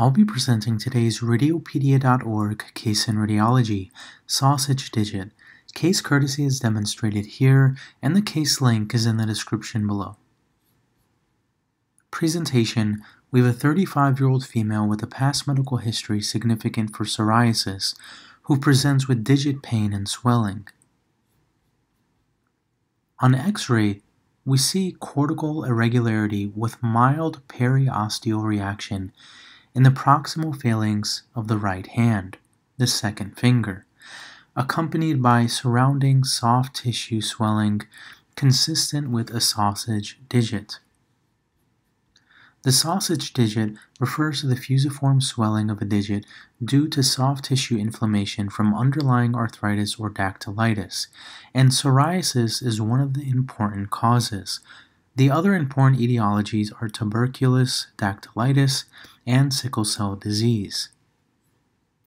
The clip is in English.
I'll be presenting today's Radiopaedia.org case in radiology, sausage digit. Case courtesy is demonstrated here, and the case link is in the description below. Presentation We have a 35 year old female with a past medical history significant for psoriasis who presents with digit pain and swelling. On x ray, we see cortical irregularity with mild periosteal reaction in the proximal phalanx of the right hand, the second finger, accompanied by surrounding soft tissue swelling consistent with a sausage digit. The sausage digit refers to the fusiform swelling of a digit due to soft tissue inflammation from underlying arthritis or dactylitis, and psoriasis is one of the important causes. The other important etiologies are tuberculous dactylitis and sickle cell disease.